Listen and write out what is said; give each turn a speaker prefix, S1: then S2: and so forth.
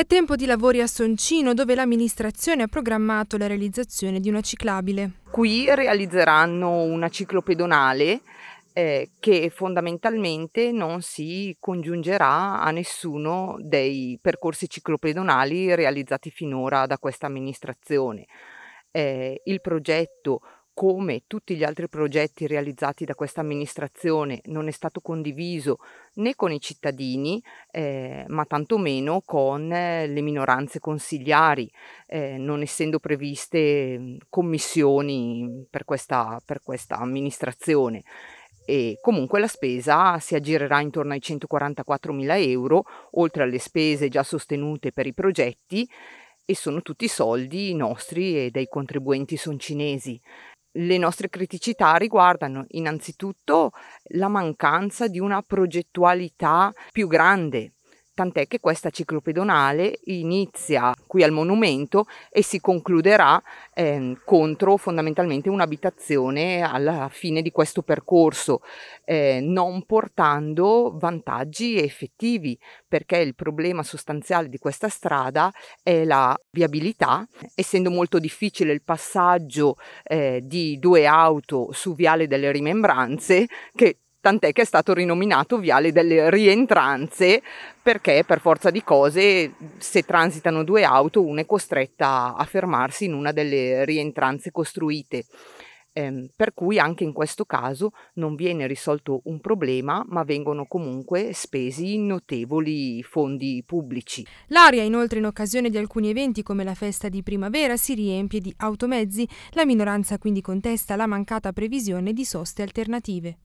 S1: È tempo di lavori a Soncino dove l'amministrazione ha programmato la realizzazione di una ciclabile.
S2: Qui realizzeranno una ciclopedonale eh, che fondamentalmente non si congiungerà a nessuno dei percorsi ciclopedonali realizzati finora da questa amministrazione. Eh, il progetto come tutti gli altri progetti realizzati da questa amministrazione non è stato condiviso né con i cittadini, eh, ma tantomeno con eh, le minoranze consigliari, eh, non essendo previste commissioni per questa, per questa amministrazione. E comunque la spesa si aggirerà intorno ai 144 mila euro, oltre alle spese già sostenute per i progetti e sono tutti soldi nostri e dei contribuenti soncinesi le nostre criticità riguardano innanzitutto la mancanza di una progettualità più grande tant'è che questa ciclopedonale inizia qui al monumento e si concluderà eh, contro fondamentalmente un'abitazione alla fine di questo percorso, eh, non portando vantaggi effettivi, perché il problema sostanziale di questa strada è la viabilità, essendo molto difficile il passaggio eh, di due auto su Viale delle Rimembranze, che tant'è che è stato rinominato Viale delle Rientranze perché per forza di cose se transitano due auto una è costretta a fermarsi in una delle rientranze costruite. Eh, per cui anche in questo caso non viene risolto un problema, ma vengono comunque spesi notevoli fondi pubblici.
S1: L'aria, inoltre, in occasione di alcuni eventi come la festa di primavera, si riempie di automezzi. La minoranza quindi contesta la mancata previsione di soste alternative.